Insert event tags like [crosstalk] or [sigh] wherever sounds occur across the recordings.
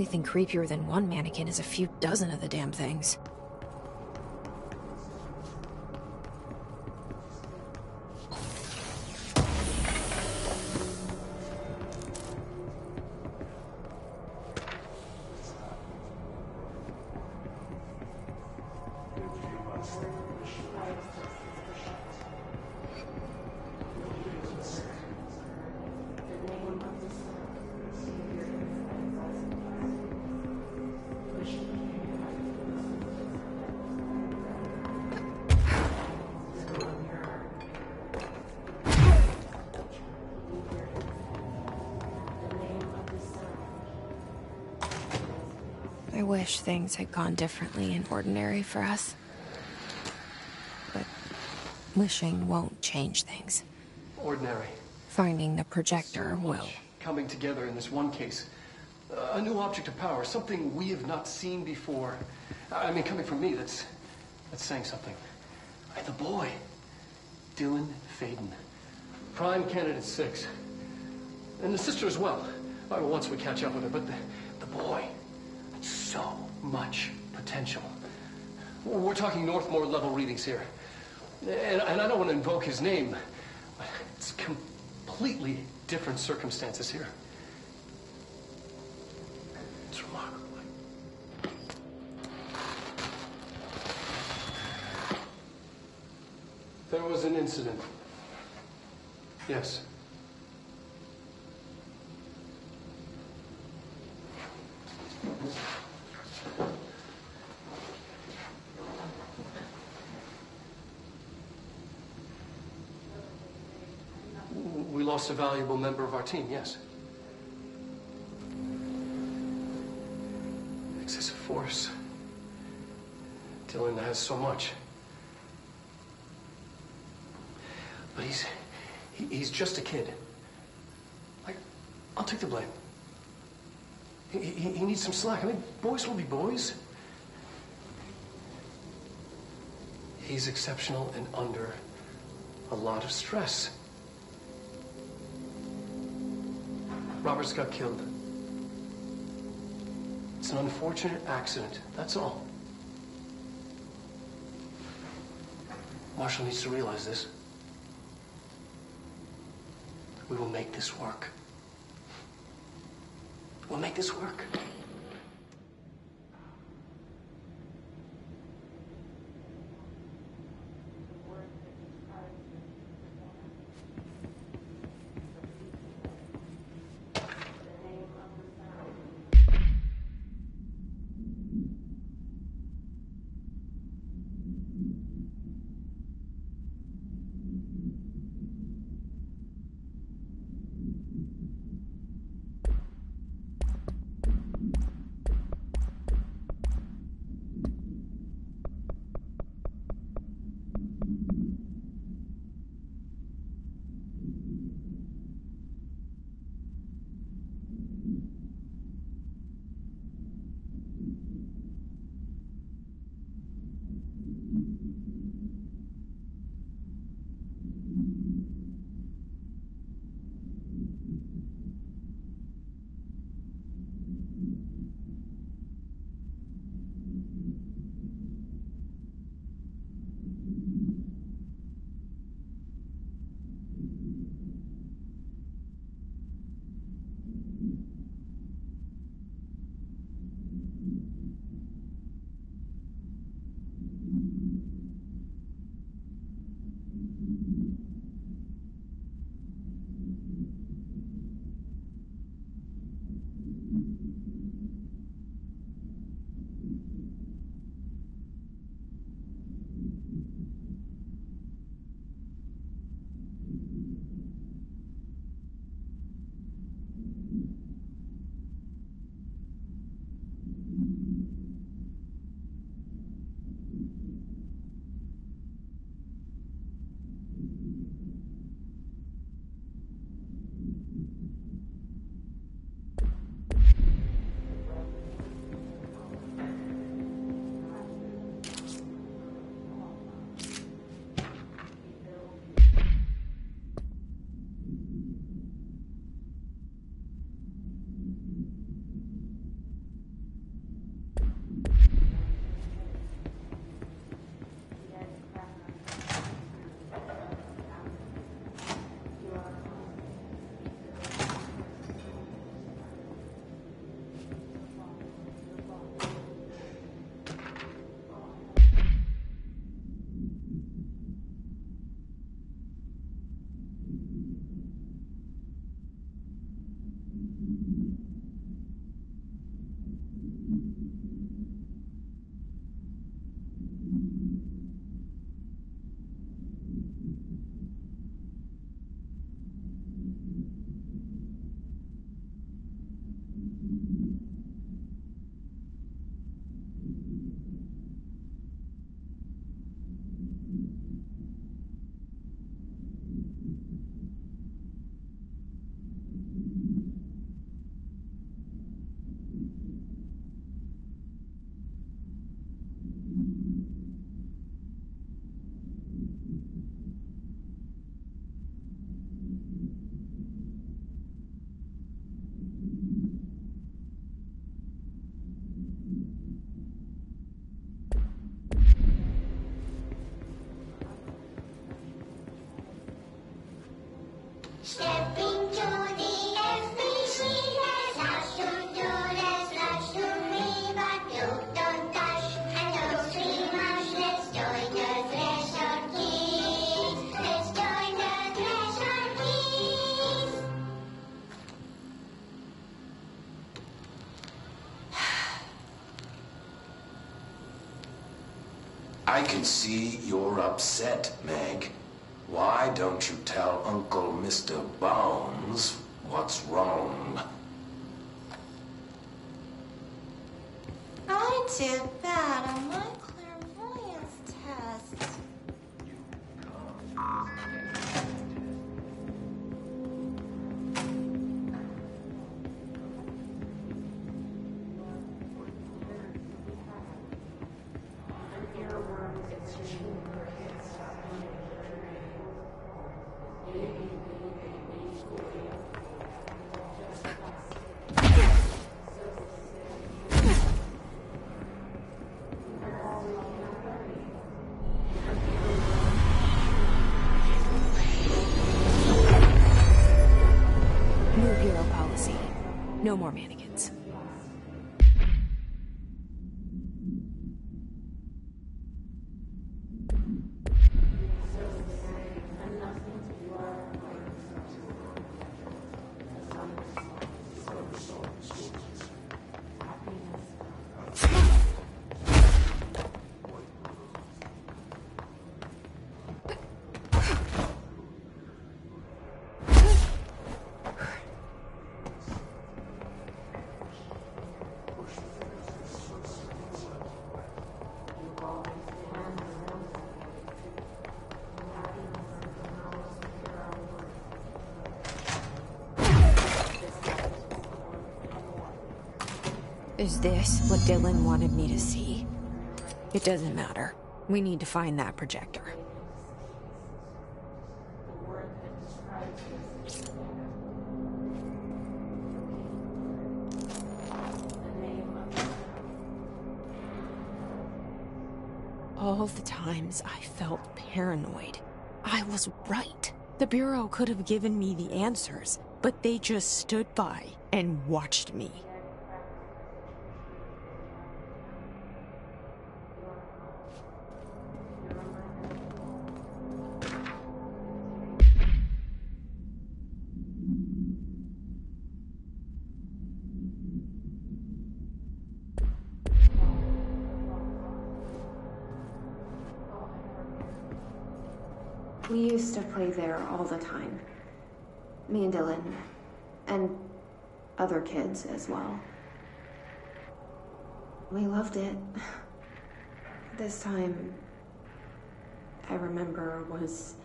only thing creepier than one mannequin is a few dozen of the damn things. Had gone differently in ordinary for us. But wishing won't change things. Ordinary. Finding the projector will. Coming together in this one case. Uh, a new object of power, something we have not seen before. I mean, coming from me, that's that's saying something. I, the boy, Dylan Faden, prime candidate six, and the sister as well. Once we catch up with her, but the, talking Northmoor level readings here, and, and I don't want to invoke his name. It's completely different circumstances here. It's remarkable. There was an incident. Yes. Lost a valuable member of our team, yes. Excessive force. Dylan has so much. But he's he, he's just a kid. Like, I'll take the blame. He, he, he needs some slack. I mean, boys will be boys. He's exceptional and under a lot of stress. Roberts got killed. It's an unfortunate accident, that's all. Marshall needs to realize this. We will make this work. We'll make this work. I can see you're upset, Meg. Why don't you tell Uncle Mr. Bones what's wrong? Is this what Dylan wanted me to see? It doesn't matter. We need to find that projector. All the times I felt paranoid, I was right. The Bureau could have given me the answers, but they just stood by and watched me. Used to play there all the time. Me and Dylan. And other kids as well. We loved it. [sighs] This time, I remember, was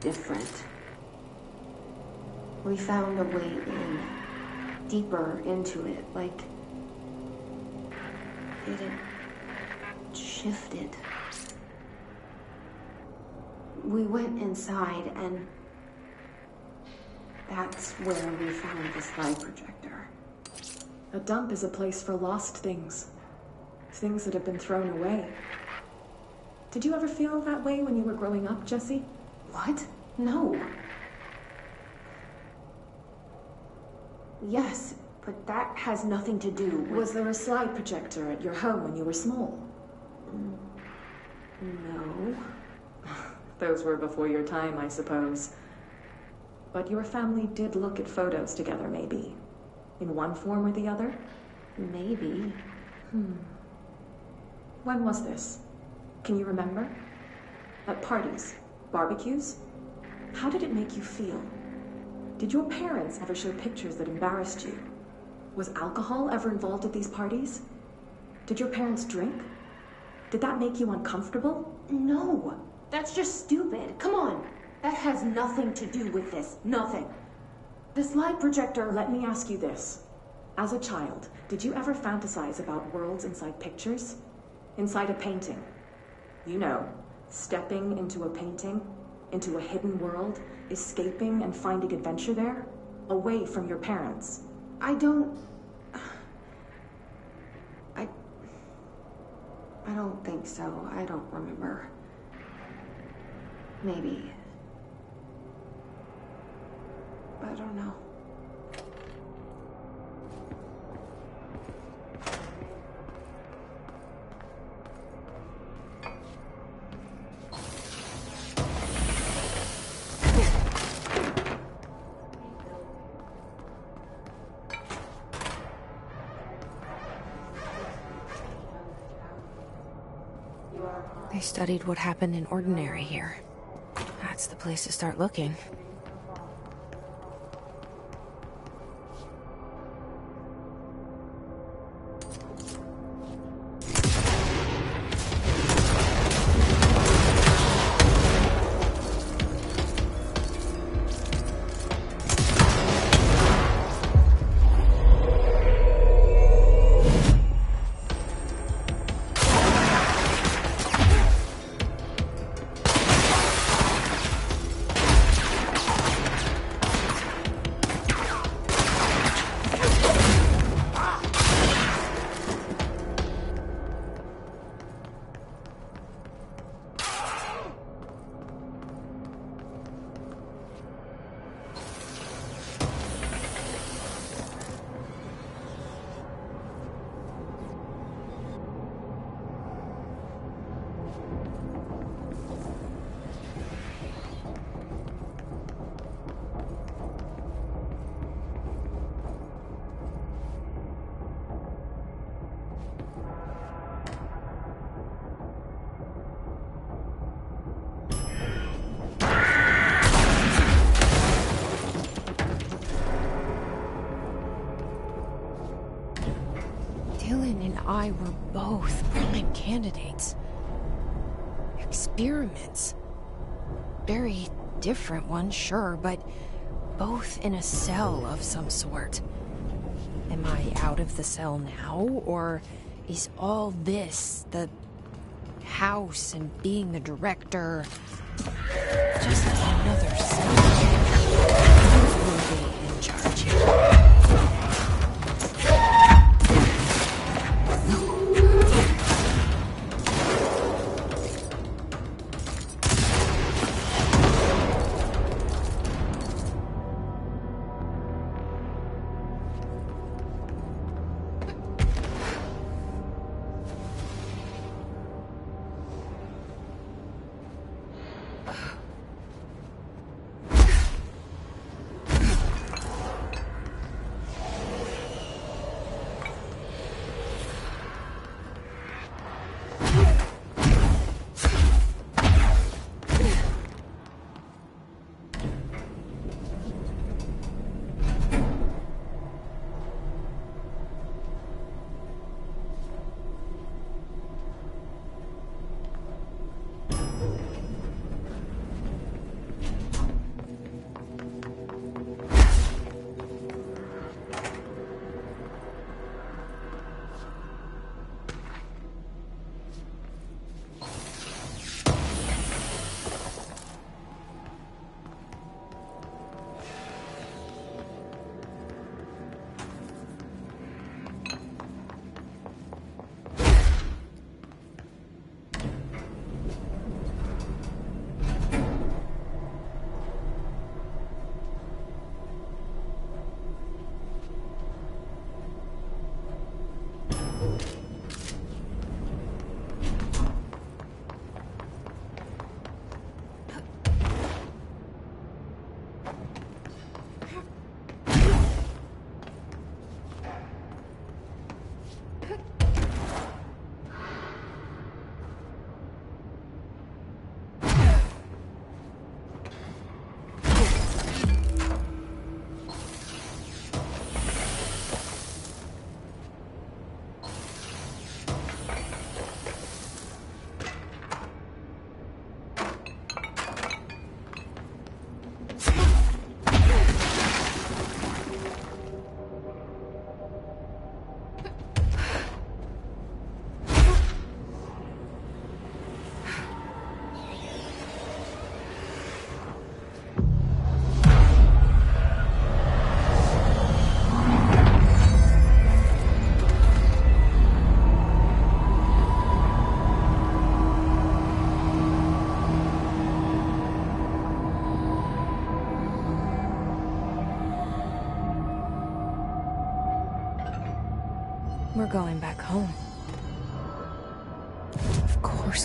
different. We found a way in, deeper into it, like it shifted. We went inside, and that's where we found the slide projector. A dump is a place for lost things. Things that have been thrown away. Did you ever feel that way when you were growing up, Jesse? What? No. Yes, but that has nothing to do with. Was there a slide projector at your home when you were small? Mm, no. Those were before your time, I suppose. But your family did look at photos together, maybe. In one form or the other? Maybe. Hmm. When was this? Can you remember? At parties? Barbecues? How did it make you feel? Did your parents ever show pictures that embarrassed you? Was alcohol ever involved at these parties? Did your parents drink? Did that make you uncomfortable? No. That's just stupid. Come on. That has nothing to do with this. Nothing. The slide projector, let me ask you this. As a child, did you ever fantasize about worlds inside pictures? Inside a painting? You know, stepping into a painting, into a hidden world, escaping and finding adventure there, away from your parents. I don't. [sighs] I. I don't think so. I don't remember. Maybe. I don't know. They studied what happened in Ordinary here. That's the place to start looking. Candidates. Experiments. Very different ones, sure, but both in a cell of some sort. Am I out of the cell now, or is all this, the house and being the director, just another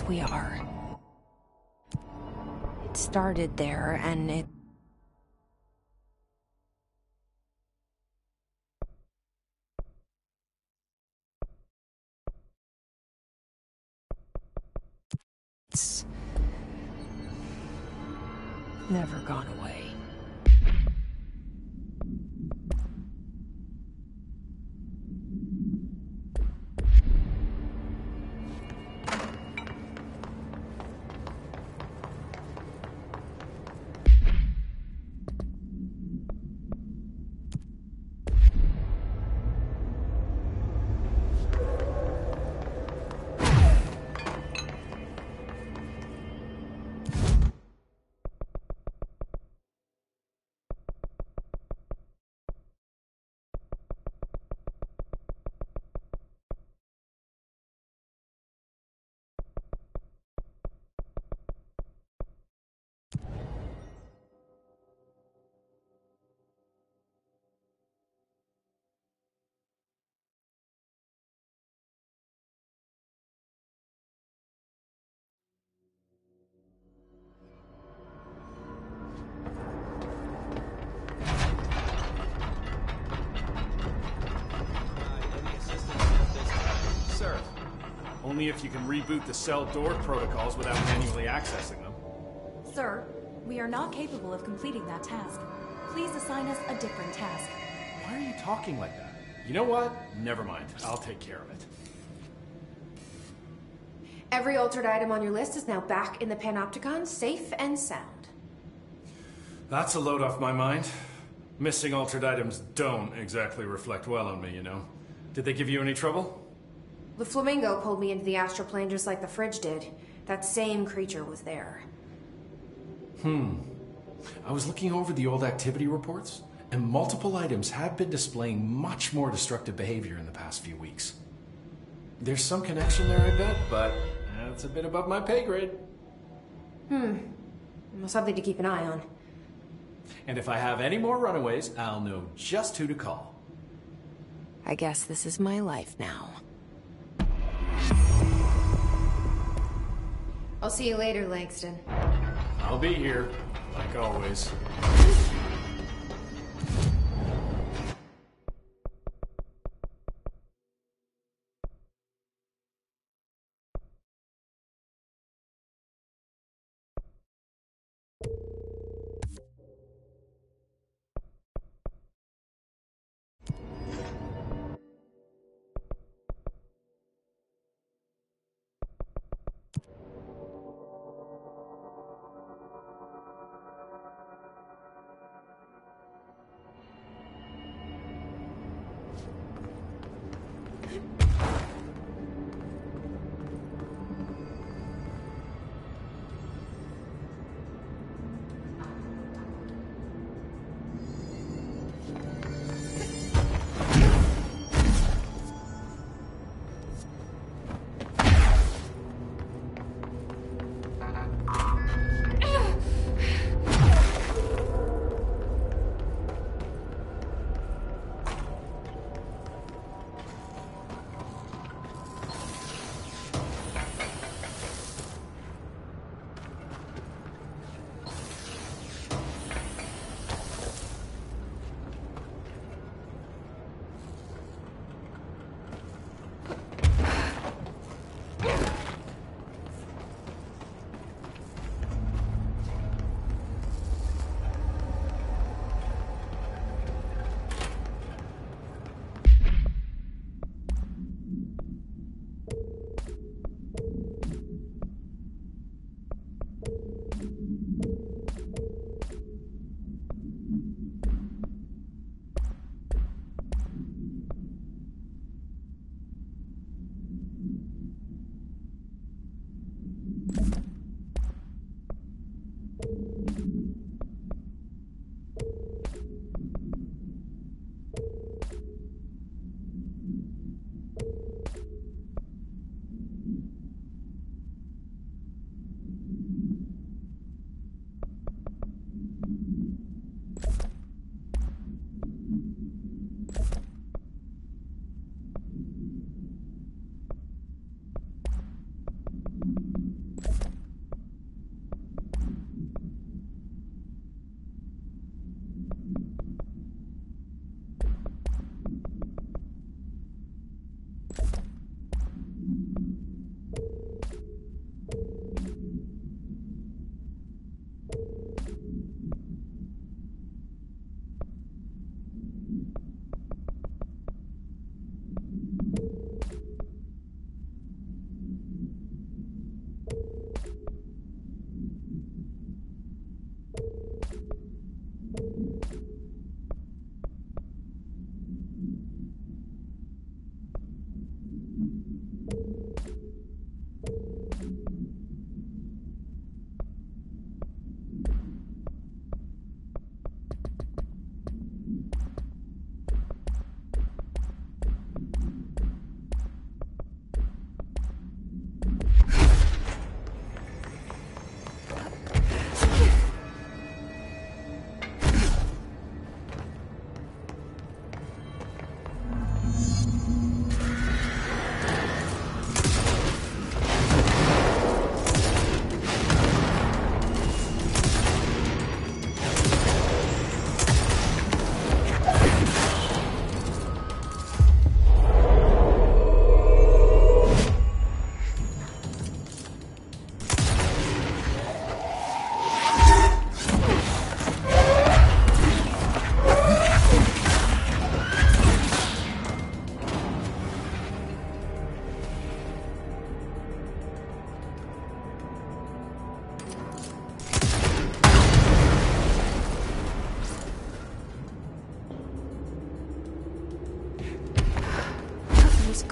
we are. It started there, and it. Only if you can reboot the cell door protocols without manually accessing them. Sir, we are not capable of completing that task. Please assign us a different task. Why are you talking like that? You know what? Never mind. I'll take care of it. Every altered item on your list is now back in the Panopticon, safe and sound. That's a load off my mind. Missing altered items don't exactly reflect well on me, you know. Did they give you any trouble? The flamingo pulled me into the astral plane just like the fridge did. That same creature was there. Hmm. I was looking over the old activity reports, and multiple items have been displaying much more destructive behavior in the past few weeks. There's some connection there, I bet, but that's a bit above my pay grade. Hmm. Well, something to keep an eye on. And if I have any more runaways, I'll know just who to call. I guess this is my life now. I'll see you later, Langston. I'll be here, like always.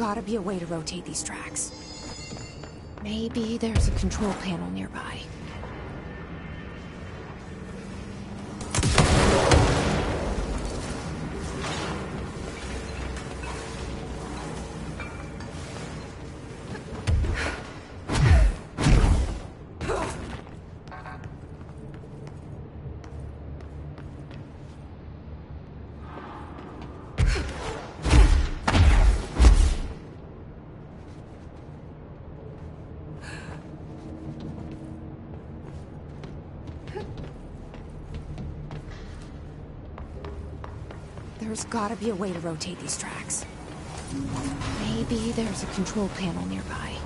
Gotta be a way to rotate these tracks. Maybe there's a control panel nearby. There's gotta be a way to rotate these tracks. Maybe there's a control panel nearby.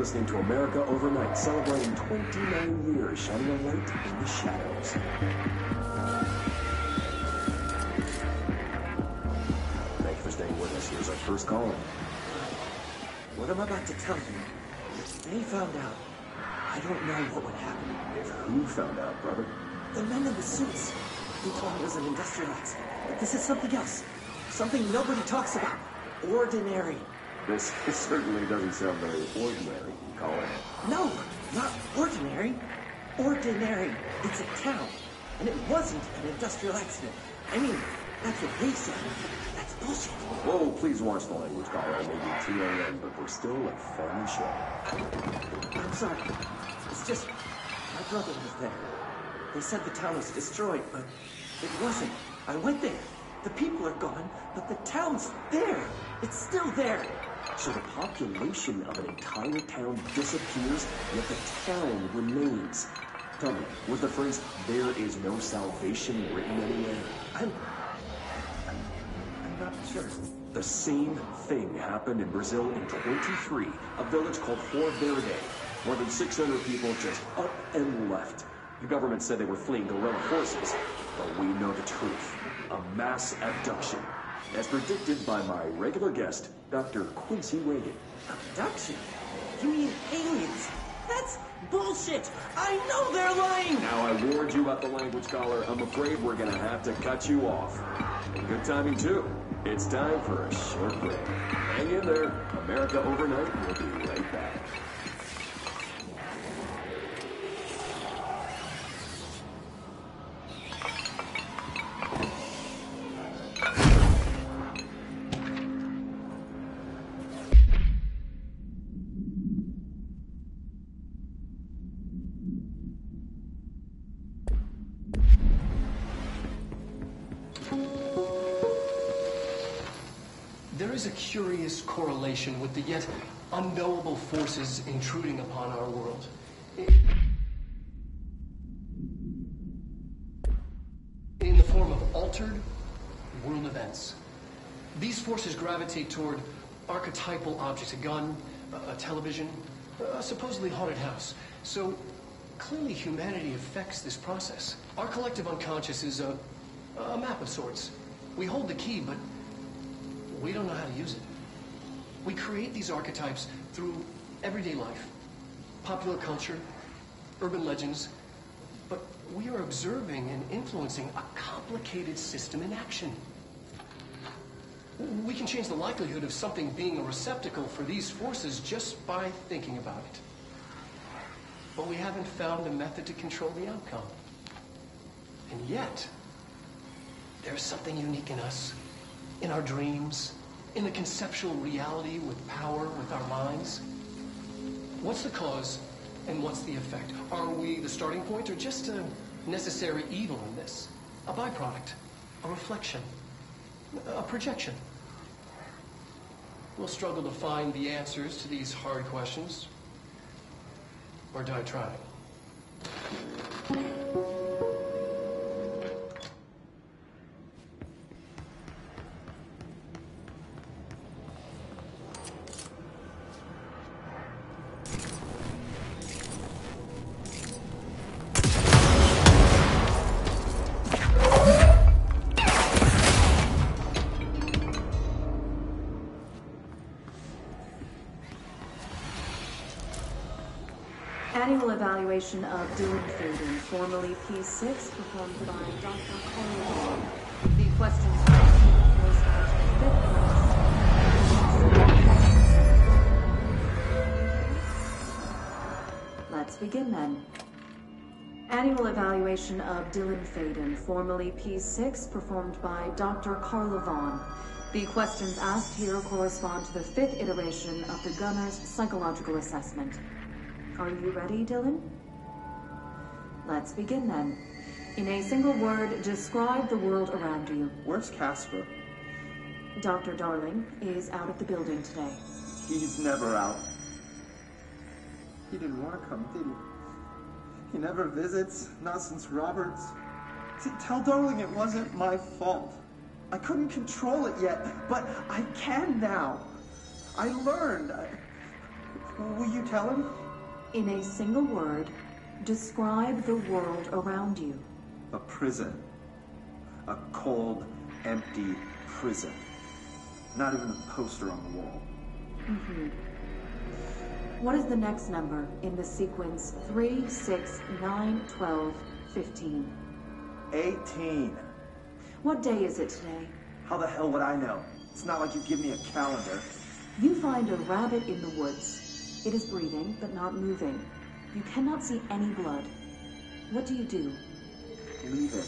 Listening to America Overnight, celebrating 29 years shining a light in the shadows. Thank you for staying with us. Here's our first caller. What I'm about to tell you, if they found out, I don't know what would happen. If who found out, brother? The men in the suits. They me it was an industrial accident. But this is something else. Something nobody talks about. Ordinary. This certainly doesn't sound very ordinary, caller. No, not ordinary. Ordinary. It's a town. And it wasn't an industrial accident. I mean, that's what they said. That's bullshit. Whoa, please watch the language, caller. It may be 2 a.m., but we're still a family show. I'm sorry. It's just my brother was there. They said the town was destroyed, but it wasn't. I went there. The people are gone, but the town's there. It's still there. So the population of an entire town disappears, yet the town remains. Tell me, was the phrase, there is no salvation written anywhere? I'm... I'm, I'm not sure. The same thing happened in Brazil in 23, a village called Flor Verde. More than 600 people just up and left. The government said they were fleeing guerrilla forces, but we know the truth. A mass abduction. As predicted by my regular guest, Dr. Quincy Reagan. Abduction? You mean aliens? That's bullshit! I know they're lying! Now, I warned you about the language scholar. I'm afraid we're gonna have to cut you off. Good timing, too. It's time for a short break. Hang in there. America Overnight will be right back. Correlation with the yet unknowable forces intruding upon our world. In the form of altered world events. These forces gravitate toward archetypal objects a gun, a, television, a supposedly haunted house. So clearly, humanity affects this process. Our collective unconscious is a, a map of sorts. We hold the key, but we don't know how to use it. We create these archetypes through everyday life, popular culture, urban legends, but we are observing and influencing a complicated system in action. We can change the likelihood of something being a receptacle for these forces just by thinking about it. But we haven't found a method to control the outcome. And yet, there's something unique in us in our dreams, in the conceptual reality with power with our minds? What's the cause and what's the effect? Are we the starting point or just a necessary evil in this? A byproduct, a reflection, a projection? We'll struggle to find the answers to these hard questions, or die trying. Evaluation of Faden, formerly P6, performed by Dr. Carl The questions. Let's begin then. Annual evaluation of Dylan Faden, formerly P6, performed by Dr. Carla Vaughn. The questions asked here correspond to the fifth iteration of the Gunner's psychological assessment. Are you ready, Dylan? Let's begin then. In a single word, describe the world around you. Where's Casper? Dr. Darling is out of the building today. He's never out. He didn't want to come, did he? He never visits, not since Roberts. See, tell Darling it wasn't my fault. I couldn't control it yet, but I can now. I learned. I... Will you tell him? In a single word, describe the world around you. A prison. A cold, empty prison. Not even a poster on the wall. Mm-hmm. What is the next number in the sequence 3, 6, 9, 12, 15? 18. What day is it today? How the hell would I know? It's not like you give me a calendar. You find a rabbit in the woods. It is breathing, but not moving. You cannot see any blood. What do you do? Leave it.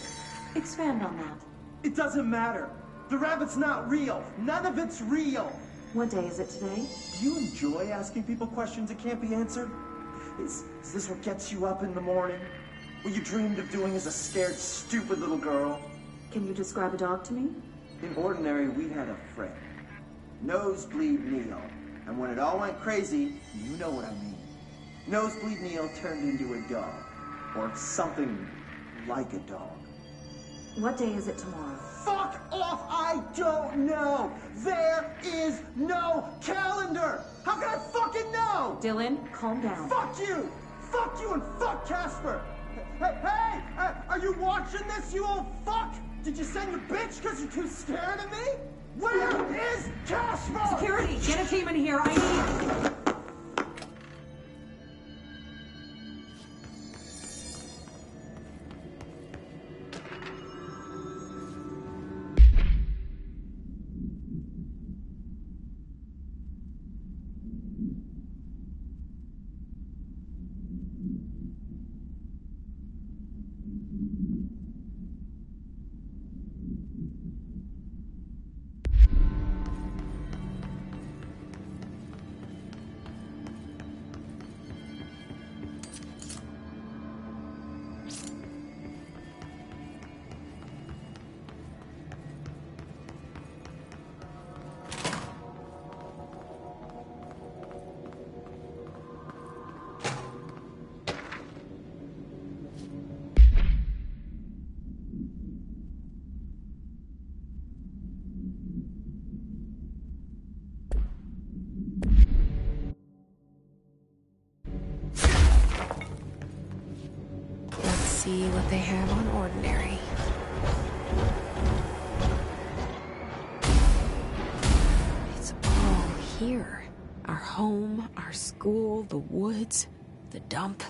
Expand on that. It doesn't matter. The rabbit's not real. None of it's real. What day is it today? Do you enjoy asking people questions that can't be answered? Is, is this what gets you up in the morning? What you dreamed of doing as a scared, stupid little girl? Can you describe a dog to me? In Ordinary, we had a friend. Nosebleed Neil. And when it all went crazy, you know what I mean. Nosebleed Neil turned into a dog. Or something like a dog. What day is it tomorrow? Fuck off! I don't know! There is no calendar! How can I fucking know? Dylan, calm down. Fuck you! Fuck you and fuck Casper! Hey, hey! Uh, are you watching this, you old fuck? Did you send your bitch because you're too scared of me? Where is Casper? Security, get a team in here. I need. Have on Ordinary. It's all here. Our home, our school, the woods, the dump.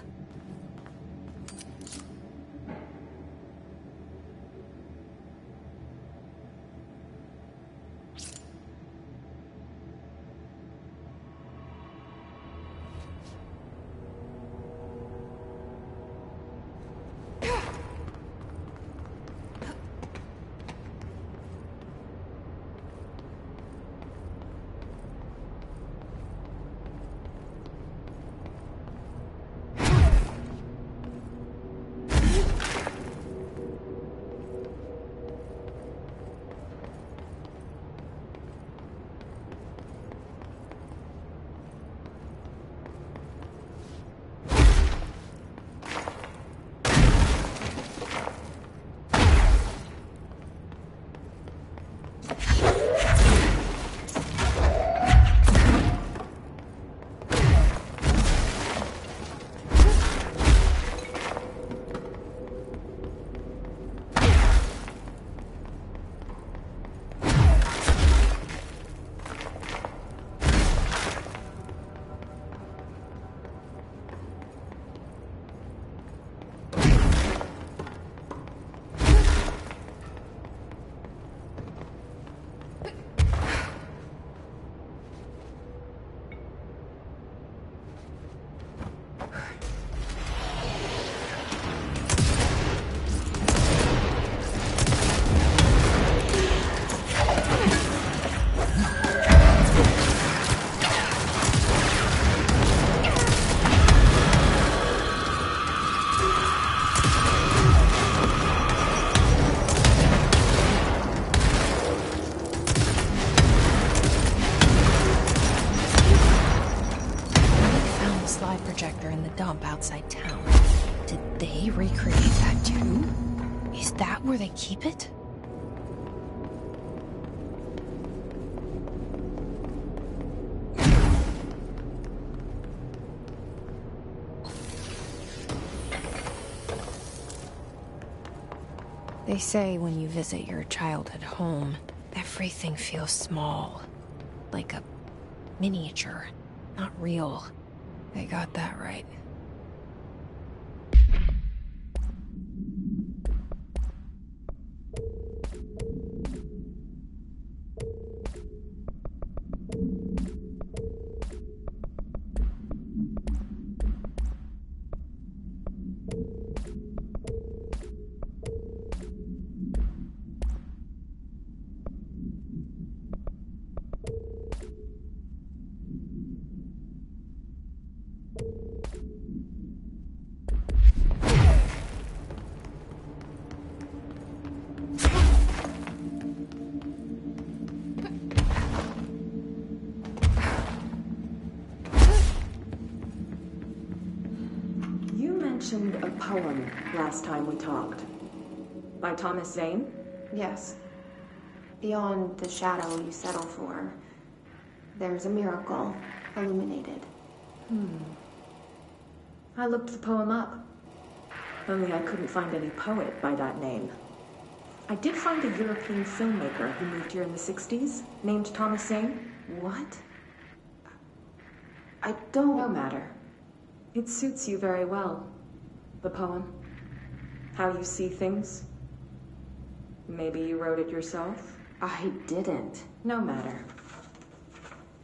Say when you visit your childhood home, everything feels small. Like a miniature, not real. They got that right. Thomas Zane? Yes. Beyond the shadow you settle for, there's a miracle illuminated. Hmm. I looked the poem up. Only I couldn't find any poet by that name. I did find a European filmmaker who moved here in the 60s, named Thomas Zane. What? I don't. No matter. It suits you very well. The poem. How you see things. Maybe you wrote it yourself? I didn't. No matter.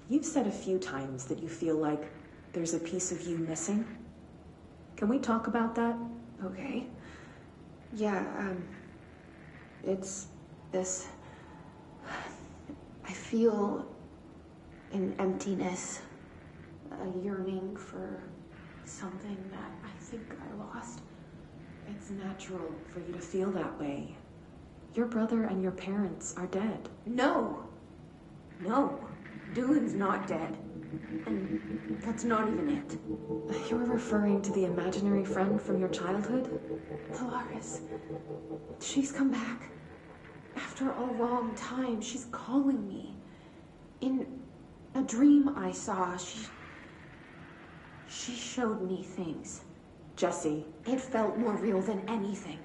You've said a few times that you feel like there's a piece of you missing. Can we talk about that? Okay. Yeah, um. It's this. I feel an emptiness, a yearning for something that I think I lost. It's natural for you to feel that way. Your brother and your parents are dead. No! No! Dylan's not dead. And that's not even it. You're referring to the imaginary friend from your childhood? Polaris. She's come back. After a long time, she's calling me. In a dream I saw, she. She showed me things. Jesse. It felt more real than anything.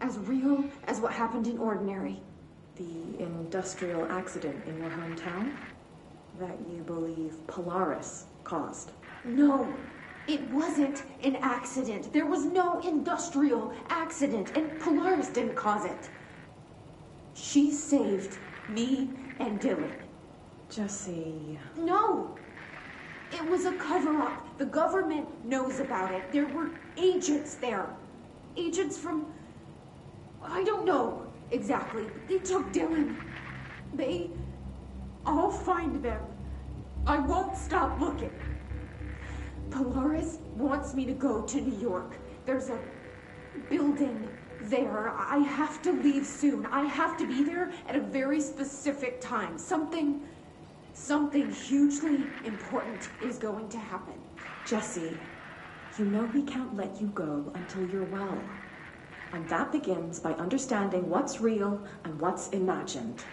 As real as what happened in Ordinary. The industrial accident in your hometown? That you believe Polaris caused? No, it wasn't an accident. There was no industrial accident, and Polaris didn't cause it. She saved me and Dylan. Jesse. No! It was a cover up. The government knows about it. There were agents there. Agents from. I don't know exactly. but They took Dylan. They. I'll find them. I won't stop looking. Polaris wants me to go to New York. There's a building there. I have to leave soon. I have to be there at a very specific time. Something. Something hugely important is going to happen. Jesse, you know we can't let you go until you're well. And that begins by understanding what's real and what's imagined.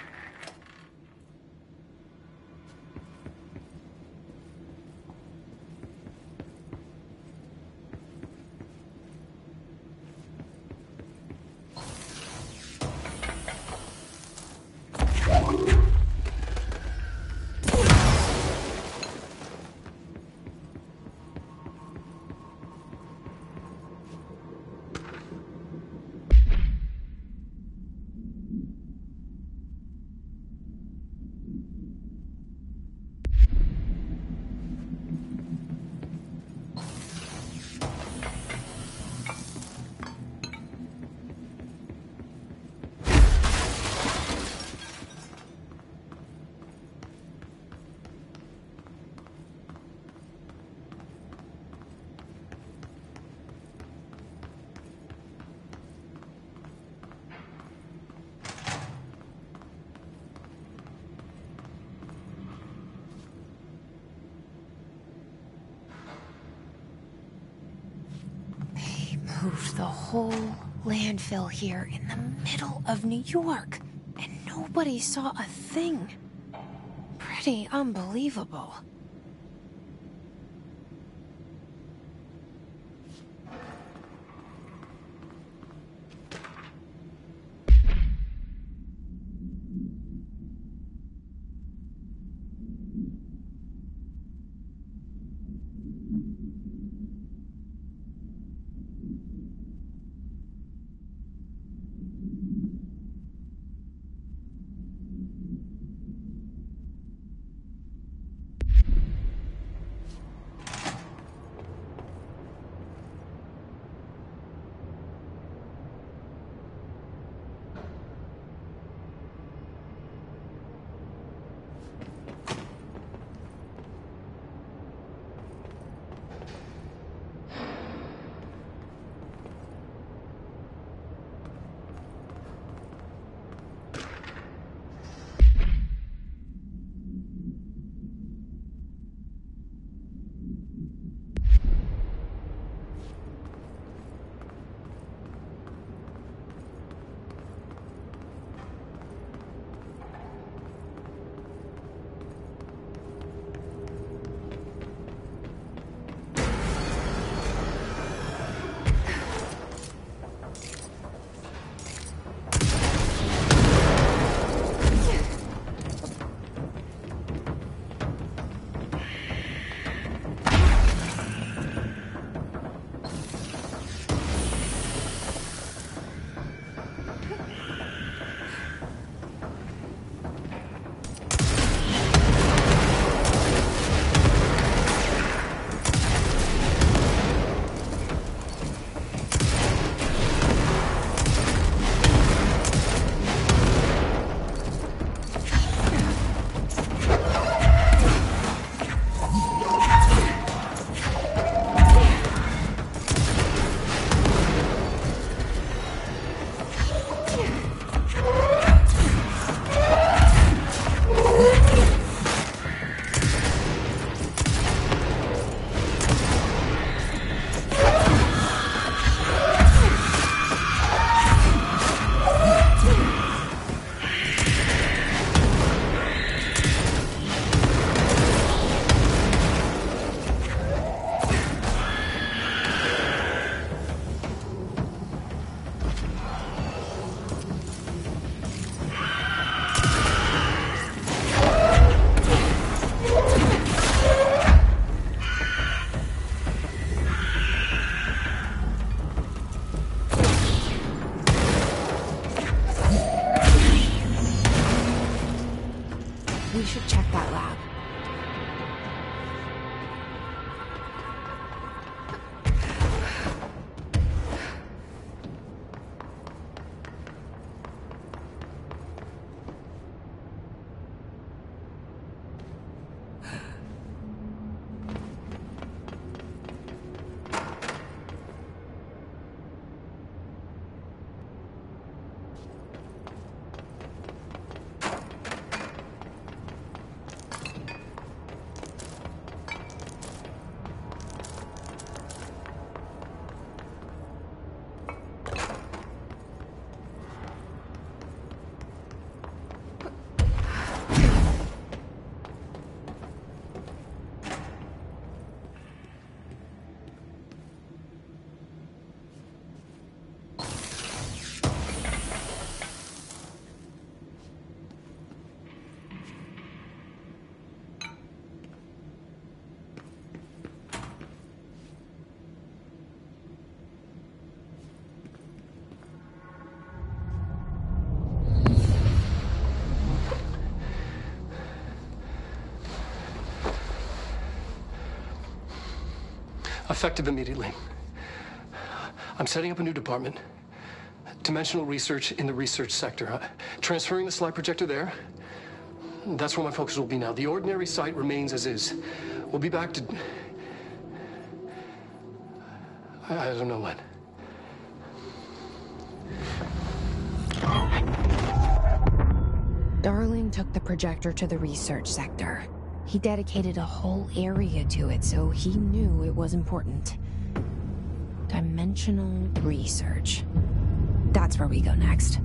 The whole landfill here in the middle of New York, and nobody saw a thing. Pretty unbelievable. Effective immediately. I'm setting up a new department. Dimensional research in the research sector. Uh, transferring the slide projector there. That's where my focus will be now. The Ordinary site remains as is. We'll be back to. I, I don't know when. Darling took the projector to the research sector. He dedicated a whole area to it, so he knew it was important. Dimensional research. That's where we go next.